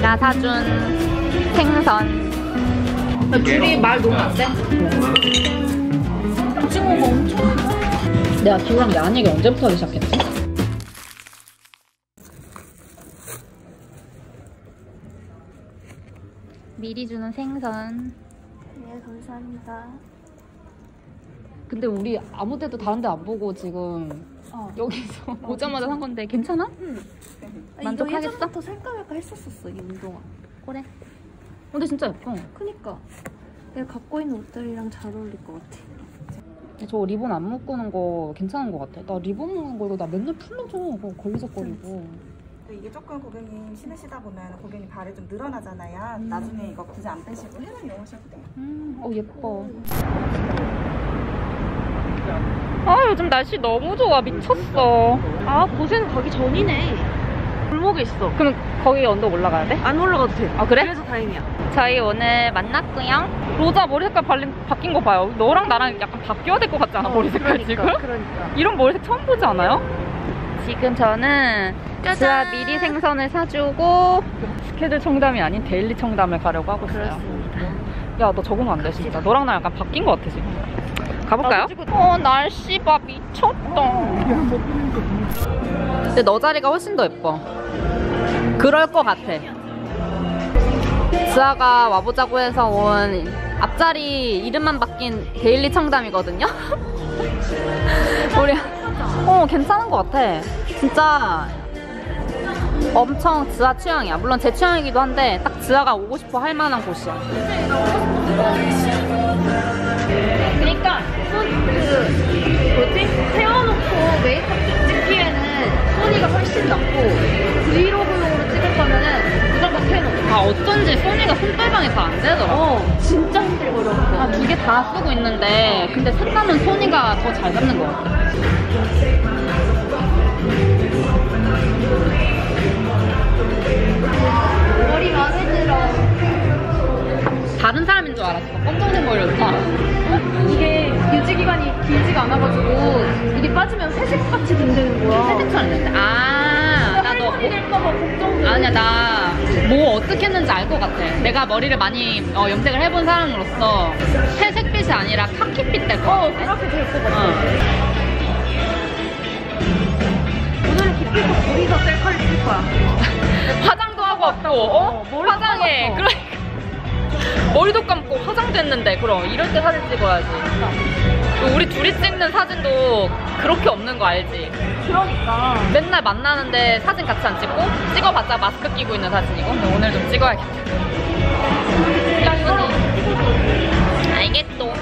내가 사준 생선. 둘이 말 너무 안 돼? 오징어가 엄청. 내가 기호랑 야한 얘기 언제부터 하기 시작했지? 미리 주는 생선. 네, 감사합니다. 근데 우리 아무 데도 다른 데 안 보고 지금 어. 여기서 오자마자 산 건데 괜찮아? 아, 만족하겠어? 이거 예전부터 살까 말까 했었었어, 이 운동화. 그래. 근데 진짜 예뻐. 그니까. 내가 갖고 있는 옷들이랑 잘 어울릴 것 같아. 저 리본 안 묶는 거 괜찮은 것 같아. 나 리본 묶는 거 이거 나 맨날 풀러줘. 그거 걸리적거리고. 또 이게 조금 고객님 신으시다 보면 고객님 발이 좀 늘어나잖아요. 음. 나중에 이거 굳이 안 빼시고 해만 이용하셔도 돼요. 음, 어 예뻐. 아 요즘 날씨 너무 좋아 미쳤어. 아, 고생 가기 전이네. 골목에 있어. 그럼 거기 언덕 올라가야 돼? 안 올라가도 돼. 아 그래? 그래서 다행이야. 저희 오늘 만났고요. 로자 머리 색깔 발린, 바뀐 거 봐요. 너랑 나랑 약간 바뀌어야 될 것 같지 않아? 머리 색깔 지금? 그러니까. 이런 머리색 처음 보지 않아요? 지금 저는 지아 미리 생선을 사주고 스케줄 청담이 아닌 daily 청담을 가려고 하고 있어요. 그렇습니다. 야, 너 적응 안 돼, 진짜. 너랑 나랑 약간 바뀐 것 같아, 지금. 가볼까요? 어, 날씨 봐, 미쳤다. 근데 너 자리가 훨씬 더 예뻐. 그럴 것 같아. 지아가 와보자고 해서 온 앞자리 이름만 바뀐 데일리 청담이거든요? 우리, 어, 괜찮은 것 같아. 진짜 엄청 지아 취향이야. 물론 제 취향이기도 한데 딱 지아가 오고 싶어 할 만한 곳이야. 훨씬 낫고 브이로그용으로 찍을 거면은 무조건 캐논. 아 어쩐지 소니가 손빨방이 잘 안 되더라. 어, 진짜 힘들거려고. 아, 두 개 다 쓰고 있는데 근데 색감은 소니가 더 잘 잡는 것 같아. 머리 마음에 들어. 다른 사람인 줄 알았어. 검정색 머리였다. 이게 유지 기간이 길지가 않아가지고 이게 빠지면 회색같이 된다는 거야. 회색처럼 됐는데. 아, 될까봐 걱정돼. 아니야, 나 뭐 어떻게 했는지 알 것 같아. 내가 머리를 많이 어, 염색을 해본 사람으로서 회색빛이 아니라 카키빛 될것 같아. 어, 그렇게 될 것 같아. 어. 오늘은 기필코 둘이서 셀카를 찍을 거야. 화장도 하고 왔고, 어? 머리도 화장해. 그러니까. 머리도 감고 화장도 했는데, 그럼 이럴 때 사진 찍어야지. 또 우리 둘이 찍는 사진도 그렇게 없는 거 알지? 그러니까. 맨날 만나는데 사진 같이 안 찍고, 찍어봤자 마스크 끼고 있는 사진이고, 근데 오늘 좀 찍어야겠다. 예쁘지? 알겠어.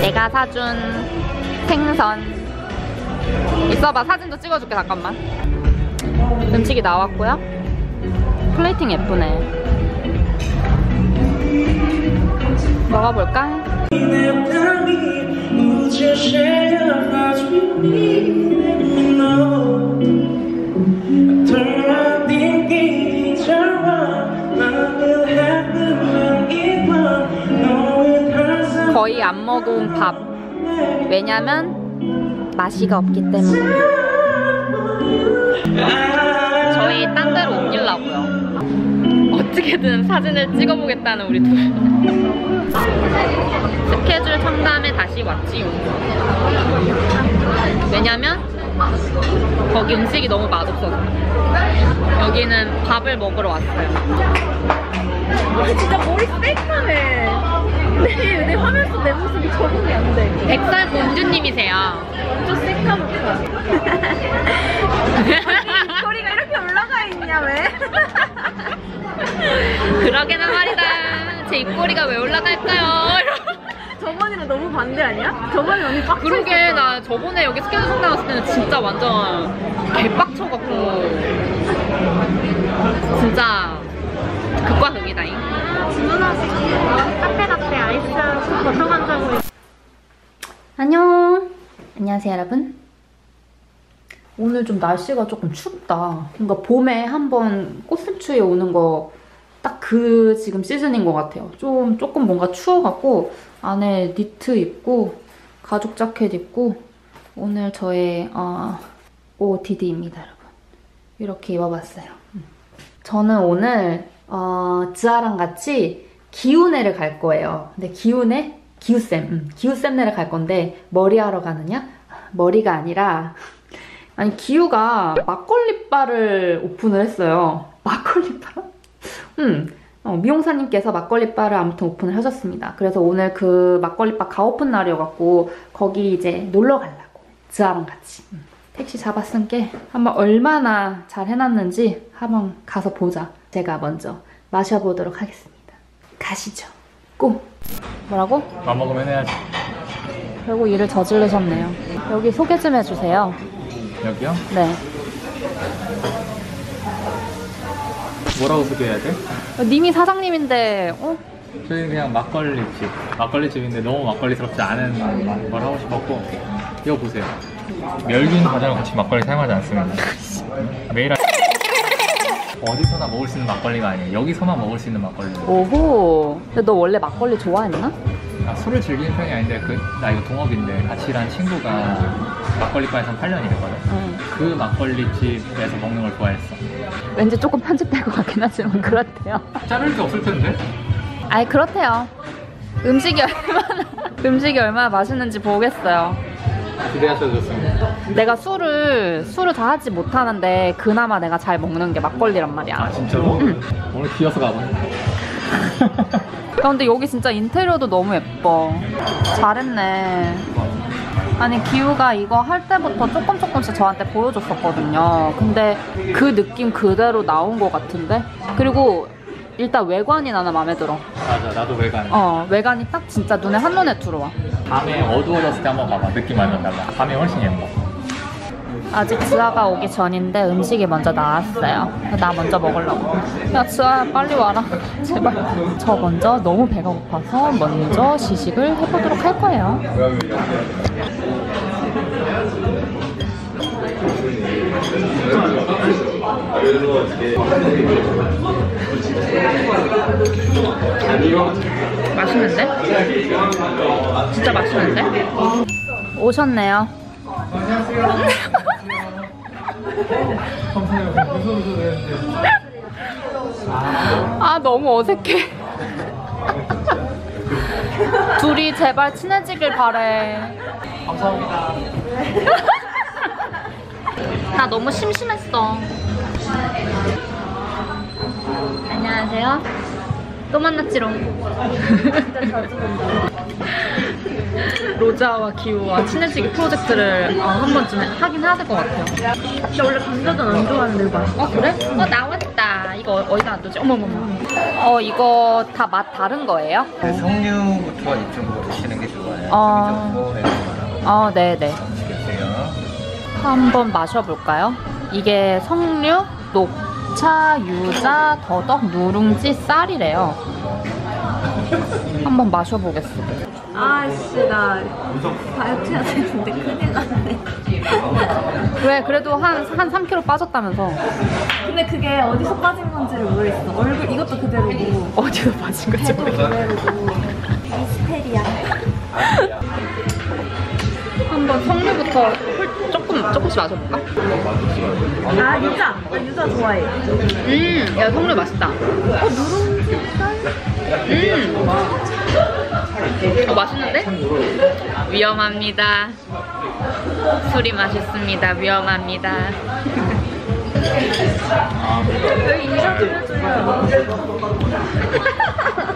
내가 사준 생선 있어봐 사진도 찍어줄게 잠깐만 음식이 나왔고요 플레이팅 예쁘네 먹어볼까? 거의 안 먹은 밥. 왜냐면 맛이가 없기 때문에. 저희 딴 데로 옮기려고요 어떻게든 사진을 찍어보겠다는 우리 둘 스케줄 청담에 다시 왔지요 왜냐면 거기 음식이 너무 맛없어서 여기는 밥을 먹으러 왔어요 진짜 머리 새까매. 내, 내 화면 속 내 모습이 적응이 안 돼. 백설 공주님이세요 좀 새까맣다. 제 입꼬리가 왜 올라갈까요? 저번이랑 너무 반대 아니야? 저번에 언니 빡 그러게 나 저번에 여기 스케줄 상담 왔을 때는 진짜 완전 개빡쳐갖고 진짜 극과 극이다잉. 주문하시고 카페 카페 아이스 버터간장으로 안녕. 안녕하세요 여러분. 오늘 좀 날씨가 조금 춥다. 뭔가 봄에 한번 꽃샘추위에 오는 거 딱 그 지금 시즌인 것 같아요. 좀 조금 뭔가 추워갖고 안에 니트 입고 가죽 자켓 입고 오늘 저의 어, OOTD입니다, 여러분. 이렇게 입어봤어요. 음. 저는 오늘 어, 즈아랑 같이 기운회를 갈 거예요. 근데 기운회? 기우쌤. 음, 기우쌤네를 갈 건데 머리 하러 가느냐? 머리가 아니라 아니 기우가 막걸리 바를 오픈을 했어요. 막걸리 바? 음. 어, 미용사님께서 막걸리 바를 아무튼 오픈을 하셨습니다. 그래서 오늘 그 막걸리 바 가오픈 날이어갖고 거기 이제 놀러 가려고 즈아랑 같이 음. 택시 잡았으니까 한번 얼마나 잘 해놨는지 한번 가서 보자. 제가 먼저 마셔보도록 하겠습니다. 가시죠. 고! 뭐라고? 밥 먹으면 해야지. 결국 일을 저지르셨네요. 여기 소개 좀 해주세요. 여기요? 네. 뭐라고 소개해야 돼? 어, 님이 사장님인데, 어? 저희 그냥 막걸리 집. 막걸리 집인데 너무 막걸리스럽지 않은 걸 하고 싶었고 이거 보세요. 멸균 과자랑 같이 막걸리 사용하지 않습니다. 매일 아... 어디서나 먹을 수 있는 막걸리가 아니에요. 여기서만 먹을 수 있는 막걸리. 오호. 근데 너 원래 막걸리 좋아했나? 아, 술을 즐기는 편이 아닌데 그, 나 이거 동업인데 같이 일한 친구가 막걸리바에서 8년 일했거든. 응. 그 막걸리 집에서 먹는 걸 좋아했어. 왠지 조금 편집될 것 같긴 하지만 그렇대요. 자를 게 없을 텐데? 아이, 그렇대요. 음식이 얼마나, 음식이 얼마나 맛있는지 보겠어요. 기대하셔도 좋습니다. 내가 술을, 술을 다 하지 못하는데 그나마 내가 잘 먹는 게 막걸리란 아 말이야. 진짜로? 오늘 기어서 가봐. 야, 근데 여기 진짜 인테리어도 너무 예뻐. 잘했네. 아니, 기우가 이거 할 때부터 조금 조금씩 저한테 보여줬었거든요. 근데 그 느낌 그대로 나온 것 같은데? 그리고 일단 외관이 나는 마음에 들어. 맞아 나도 외관. 어, 외관이 딱 진짜 눈에 한눈에 들어와. 밤에 어두워졌을 때 한번 봐봐. 느낌 완전 달라. 밤에 훨씬 예뻐. 아직 지아가 오기 전인데 음식이 먼저 나왔어요. 나 먼저 먹으려고. 야, 지아야, 빨리 와라. 제발. 저 먼저 너무 배가 고파서 먼저 시식을 해보도록 할 거예요. 맛있는데? 진짜 맛있는데? 오셨네요. 아 너무 어색해. 둘이 제발 친해지길 바래. 감사합니다. 나 너무 심심했어. 안녕하세요. 또 만났지롱. 로자와 기우와 친해지기 프로젝트를 어, 한 번쯤 하긴 해야 될 것 같아요. 나 원래 감자전 안 좋아하는데 봐. 어 그래? 어 나왔다. 이거 어디다 놔두지? 어머머머. 어 이거 다 맛 다른 거예요? 네, 석류부터 이쪽으로 드시는 게 좋아요. 어. 어 네네. 드실게요. 한번 마셔볼까요? 이게 석류, 녹차, 유자, 더덕, 누룽지, 쌀이래요. 한번 마셔보겠습니다. 아씨 나 다이어트 해야 되는데 큰일 났네. 왜 그래도 한, 한 3kg 빠졌다면서 근데 그게 어디서 빠진 건지를 모르겠어. 얼굴 이것도 그대로고 어디서 빠진 거지 배도 그대로고 미스테리야. 한번 석류부터 훌- 조금 조금씩 마셔볼까? 아 유자. 나 유자 좋아해. 음, 야 석류 맛있다. 어 누룽지 음, 어 맛있는데? 위험합니다. 술이 맛있습니다. 위험합니다.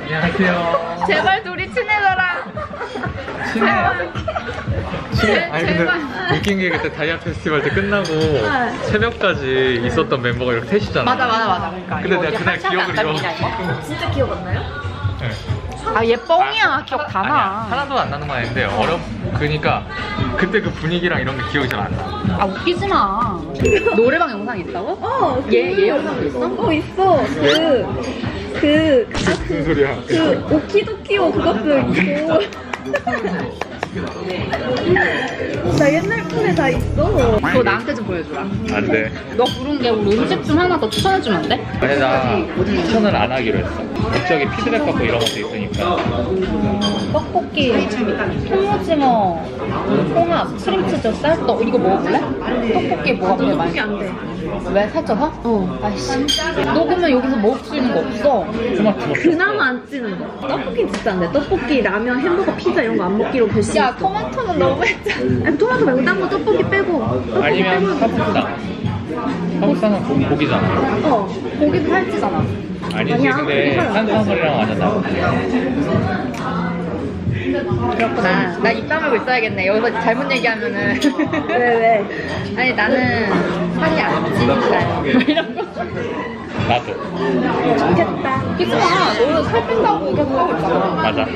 안녕하세요. 제발 둘이 친해져라. 친해. 친해. 아니 근데 제발. 웃긴 게 그때 다이아 페스티벌 때 끝나고 새벽까지 있었던 멤버가 이렇게 셋이잖아. 맞아 맞아 맞아. 그러니까 근데 내가 그날 기억을 이거? 진짜 기억 안 나요? 네. 아, 얘 뻥이야. 기억 다 아니야, 나. 하나도 안 나는 거 아닌데 어렵. 그니까 그때 그 분위기랑 이런 게 기억이 잘 안 나. 아, 웃기지 마. 노래방 영상 있다고? 어. 얘, 얘 영상도 있어? 어 있어. 그 그, 무슨 소리야? 그 오키도키오 그것도 있고. 나 옛날 폰에 다 있어. 그거 나한테 좀 보여주라. 안 돼. 너 부른 게 우리 음식 좀 하나 더 추천해주면 안 돼? 아니 나 추천을 안 하기로 했어. 갑자기 피드백 받고 이런 것도 있으니까. 떡볶이 통무침은 오징어, 홍합, 크림치즈, 쌀떡 이거 먹어볼래? 떡볶이 뭐가 제일 떡볶이? 안 돼. 왜 살쪄서? 어. 아이씨. 너 그러면 여기서 먹을 수 있는 거 없어? 토마토. 그나마 안 찌는 거. 떡볶이 진짜 안 돼. 떡볶이, 라면, 햄버거, 피자 이런 거 안 먹기로 결심. 야 토마토는 너무 했잖아. 아니, 토마토 말고 딴 거 떡볶이 빼고. 떡볶이 아니면 빼고는 사북상. 사북상은 고- 고기잖아. 어. 고기 살찌잖아. 아니지, 아니야, 근데 고기. 탄수화물이랑 완전 다르 그렇구나. 나 입 다물고 있어야겠네. 여기서 잘못 얘기하면은. 왜, 왜? 아니 나는 살이 안 찌니까요. 이런 거. 나도. 좋겠다. 마. 너는 살 뺀다고 계속 하고 있잖아. 맞아.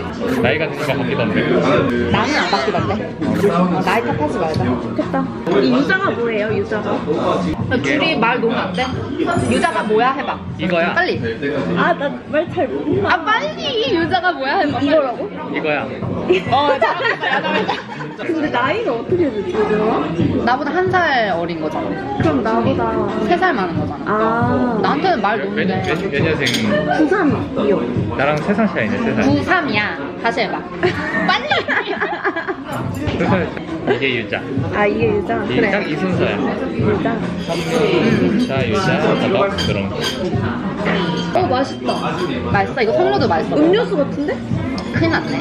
나이가 드니까 바뀌던데. 나는 안 바뀌던데. 어, 나이 탓하지 말자. 좋겠다. 이 유자가 뭐예요, 유자가? 둘이 말 놓으면 안 돼? 유자가 뭐야 해봐. 이거야. 빨리. 아, 나 말 잘 모른다. 아 빨리 유자가 뭐야 해봐. 이거라고? 이거야. 어 잘한다 야 잘한다. 근데 나이가 어떻게 되지, 유자가? 나보다 한 살 어린 거잖아. 그럼 나보다. 세 살 많은 거잖아. 아. 나한테는 말 몇, 놓으면 몇, 돼. 몇, 몇 년생이야? 93이요. 나랑 3살 차이네, 3살. 93이야. 다시 해봐. 빨리. 3살 이게 유자. 아, 이게 유자? 이, 그래. 딱이 순서야. 유자. 유자, 유자, 더덕 그런 거. 어, 맛있다. 맛있어? 이거 성모도 맛있어. 음료수 같은데? 큰일 났네.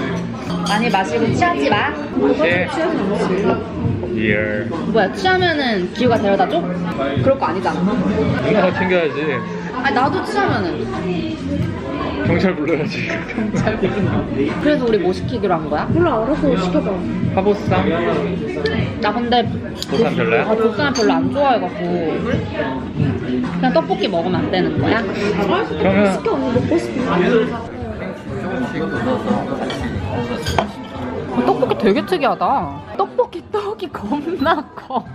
많이 마시고 취하지 마. 네. 취하지 않았어. Year. 뭐야 취하면은 기우가 데려다 줘? 그럴 거 아니잖아. 누나가 챙겨야지. 아니 나도 취하면은. 경찰 불러야지. 그래서 우리 뭐 시키기로 한 거야? 몰라, 알아서 시켜봐. 화보쌈? 나 근데 보쌈 별로야? 아 보쌈 별로 안 좋아해갖고 그냥 떡볶이 먹으면 안 되는 거야? 그러면 시켜, 언니 먹고 싶어. 떡볶이 되게 특이하다. 떡볶이 떡이 겁나 커.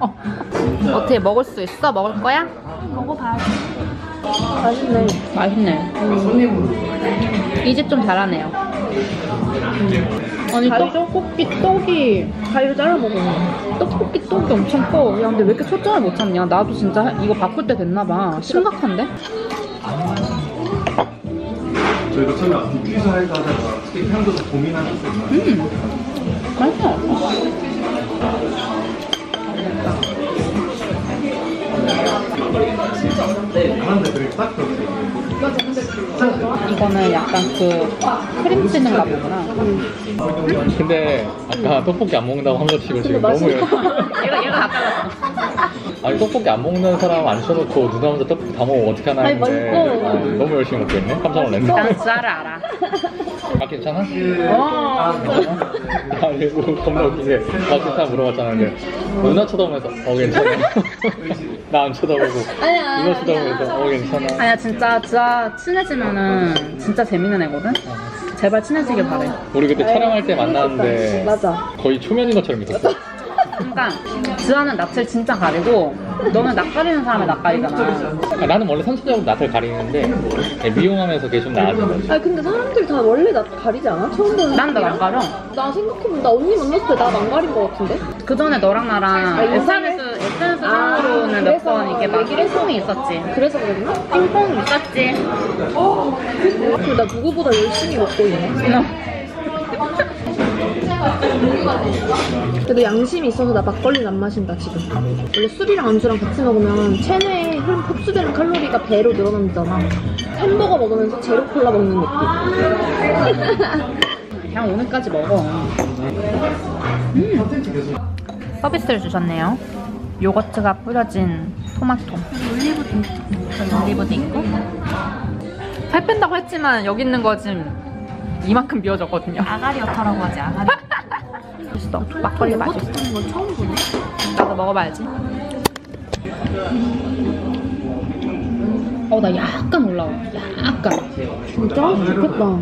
어떻게 먹을 수 있어? 먹을 거야? 맛있네. 맛있네. 이집 좀 잘하네요. 아니 떡볶이 떡이 가위로 잘라 먹어. 떡볶이 떡이 엄청 커. 야 근데 왜 이렇게 초점을 못 찾냐? 나도 진짜 이거 바꿀 때 됐나 봐. 심각한데? 저희가 처음에 빅퀴즈 할까 하다가 스테이크 향도 고민하셨어요. 음 맛있어. 이거는 약간 그 크림치즈인가 보구나. 근데 아까 떡볶이 안 먹는다고 한거 치고 지금 너무 열- 얘가 얘가 다 잘랐어. 아니 떡볶이 안 먹는 사람 안 쳐놓고 누나 혼자 떡볶이 다 먹으면 어떻게 하나 했는데. 아, 너무 열심히 먹고 있네 깜짝 놀랐네 난 쌀을 알아. 아 괜찮아? 어. 아니 뭐 겁나 웃긴 게 맛있다 물어봤잖아 근데 누나 쳐다보면서 어 괜찮아 나 안 쳐다보고 아니야. 누나 쳐다보면서 어 괜찮아 아니야 진짜 진짜 친해지면은 진짜 재밌는 애거든. 제발 친해지길 바래. 우리 그때 촬영할 때 만났는데 맞아. 거의 초면인 것처럼 있었어 그러니까 지아는 낯을 진짜 가리고 너는 낯 가리는 사람의 낯 가리잖아. 아, 나는 원래 선천적으로 낯을 가리는데 미용하면서 그게 좀 나아진 거지 아니, 근데 사람들 다 원래 나 가리지 않아? 처음 보는 난너낯 가려. 나 생각해보면 나 언니 만났을 때 나 안 가린 거 같은데? 그 전에 너랑 나랑 아, 인사를? SNS SNS 아, 상으로는 몇 그래서 번 이렇게 막 얘기를 핑퐁이 있었지. 그래서 그랬나? 핑퐁 있었지. 그리고 나 누구보다 열심히 먹고 있네. 그래도 양심이 있어서 나 막걸리는 안 마신다 지금. 원래 술이랑 안주랑 같이 먹으면 체내에 흡수되는 칼로리가 배로 늘어난다잖아. 햄버거 먹으면서 제로 콜라 먹는 느낌. 그냥 오늘까지 먹어. 음. 서비스를 주셨네요. 요거트가 뿌려진 토마토. 올리브도 있고. 올리브도 있고. 살 뺀다고 했지만 여기 있는 거 지금 이만큼 비워졌거든요. 아가리 어타라고 하지 아가리. 맛있어. 막걸리 맛있어. 먹는 건 처음 보네. 나도 먹어봐야지. 어, 나 약간 올라와. 약간. 진짜? 좋겠다.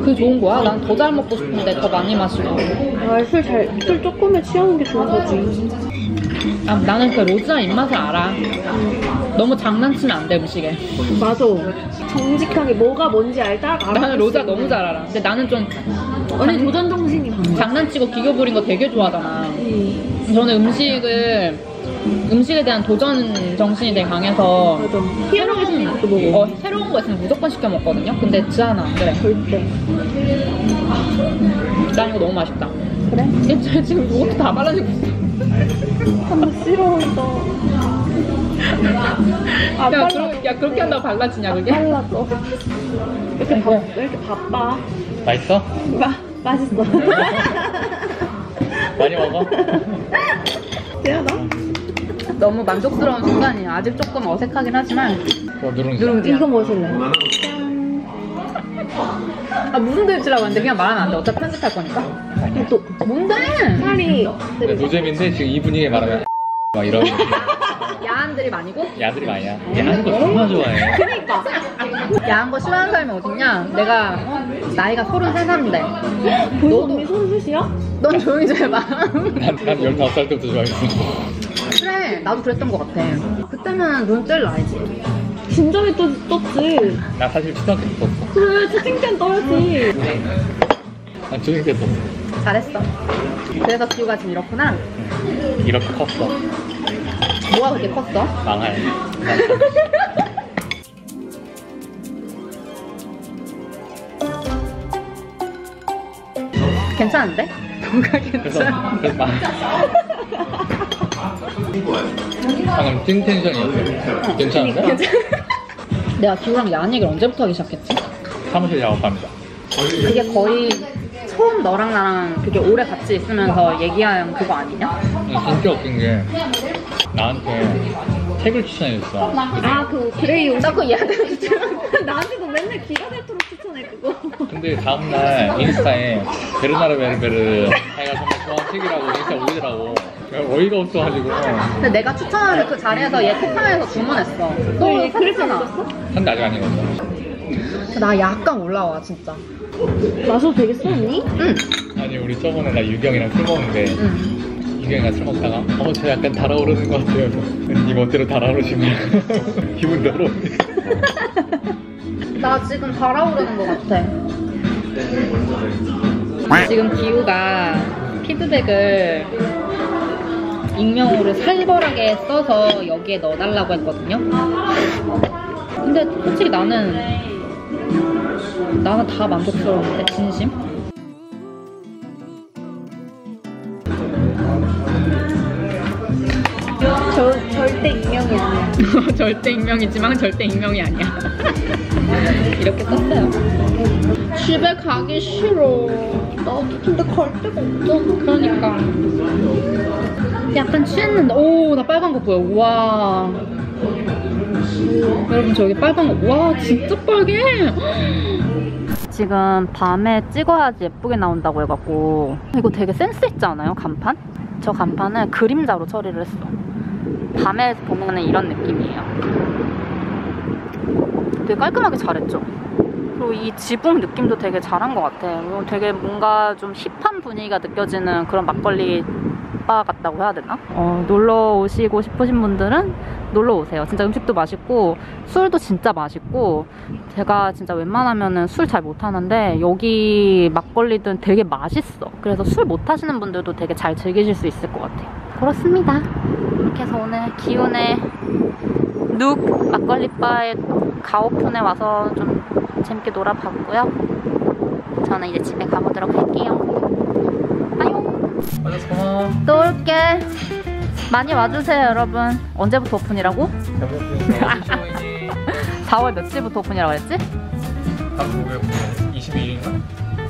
그게 좋은 거야? 난 더 잘 먹고 싶은데 더 많이 마시고. 아, 술 잘, 술 조금에 취하는 게 좋은 거지. 아, 나는 그 로즈나 입맛을 알아. 너무 장난치면 안 돼, 음식에. 맞아. 정직하게 뭐가 뭔지 알다? 알아. 나는 로즈가 너무 잘 알아. 근데 나는 좀 언니 도전 정신이 강해. 장난치고 기교 부린 거 되게 좋아하잖아. 음, 저는 음식을, 음식에 대한 도전 정신이 되게 강해서. 먹어. 어, 새로운 거 있으면 무조건 시켜 먹거든요? 근데 지아는 안 그래. 절대. 난 이거 너무 맛있다. 그래? 얘 지금 이것도 다 발라주고 있어. 아, 싫어한다. 아, 야, 그러, 야 그렇게 한다고 발라지냐 그게? 빨랐어. 이렇게 바, 왜 이렇게 바빠? 맛있어? 마, 맛있어. 많이 먹어? 대하다. 너무 만족스러운 순간이야. 아직 조금 어색하긴 하지만 어, 누룽지. 누룽지. 이거 뭐실래? 아 무슨 데일지라고 했는데 그냥 말하면 안 돼. 어차피 편집할 거니까. 또 뭔데? 살이 근데 노잼인데 지금 이 분위기에 말하면 막 이런 야한 드립 아니고? 야들이 많이야. 야한 거 정말 좋아해. 그니까. 야한 거 싫어하는 사람이 어딨냐? 내가 어? 나이가 33인데 벌써 언니 손셋이야? 넌 조용히 좀 해봐. 난, 난 15살 때부터 좋아했어. 그래 나도 그랬던 것 같아. 그때는 눈 제일 나이지. 진작에 떴, 떴지. 나 사실 초등학교 때 떴어. 그래, 채팅 땐 떠야지. 난때 떴어. 잘했어. 그래서 기우가 지금 이렇구나. 이렇게 컸어. 뭐가 그렇게 컸어? 망할. 괜찮은데? 뭐가 그래서, 괜찮아? 그래서 망. 방금 찐 tension이었어. 괜찮은데? 내가 기우랑 야한 얘기를 언제부터 하기 시작했지? 사무실 작업합니다. 그게 거의 처음 너랑 나랑 그게 오래 같이 있으면서 얘기한 그거 아니냐? 진짜 웃긴 게 나한테 책을 추천해줬어. 아, 그 그레이 옷. 나 그거 얘한테 나한테도 맨날 귀가 닳도록 추천해, 그거. 근데 다음날 인스타에 베르나르 베르베르 자기가 정말 좋아하는 책이라고 인스타에 올리더라고. 어이가 없어가지고 근데 내가 추천하는 그 자리에서 얘 쿠팡에서 주문했어. 너 네. 읽었어? 한데 아직 안 읽었어. 나 약간 올라와 진짜. 마셔도 되겠어, 언니? 응. 아니 우리 저번에 나 유경이랑 술 먹는데 응. 유경이랑 술 먹다가 어 저 약간 달아오르는 것 같아요. 니 멋대로 달아오르시면 기분 더러운데. 나 지금 달아오르는 것 같아. 지금 기우가 피드백을 익명으로 살벌하게 써서 여기에 넣어달라고 했거든요. 근데 솔직히 나는 나는 다 만족스러운데 진심. 저, 절대 익명이 아니야. 절대 익명이지만 절대 익명이 아니야. 이렇게 썼어요. 집에 가기 싫어. 나도 근데 갈 데가 없잖아. 그러니까. 약간 취했는데, 오, 나 빨간 거 보여. 와. 여러분, 저기 빨간 거, 와, 진짜 빨개. 지금 밤에 찍어야지 예쁘게 나온다고 해갖고. 이거 되게 센스 있지 않아요? 간판? 저 간판을 그림자로 처리를 했어. 밤에 보면 은 이런 느낌이에요. 되게 깔끔하게 잘했죠? 그리고 이 지붕 느낌도 되게 잘한 것 같아요. 그리고 되게 뭔가 좀 힙한 분위기가 느껴지는 그런 막걸리 바 같다고 해야 되나? 어, 놀러 오시고 싶으신 분들은 놀러 오세요. 진짜 음식도 맛있고 술도 진짜 맛있고 제가 진짜 웬만하면은 술 잘 못하는데 여기 막걸리든 되게 맛있어. 그래서 술 못하시는 분들도 되게 잘 즐기실 수 있을 것 같아요. 그렇습니다. 이렇게 해서 오늘 기운의 눅 막걸리바의 가오편에 와서 좀 재밌게 놀아봤고요. 저는 이제 집에 가보도록 할게요. 또 올게. 많이 와주세요, 여러분. 언제부터 오픈이라고? 잘 먹겠습니다. 4월 며칠부터 오픈이라고 했지? 한국에 22일인가?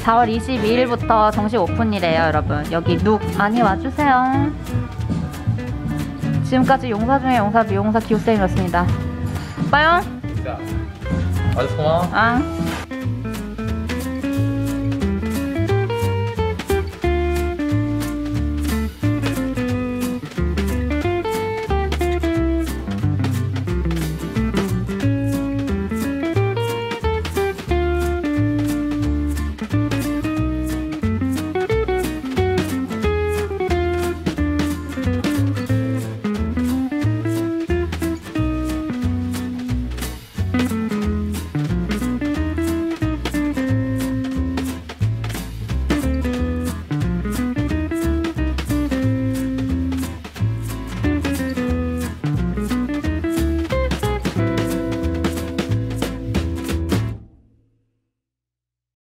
4월 22일부터 정식 오픈이래요, 여러분. 여기 눅 많이 와주세요. 지금까지 용사 중에 용사 미용사 기우쌤이었습니다. 진짜. 맞아 고마워. 앙.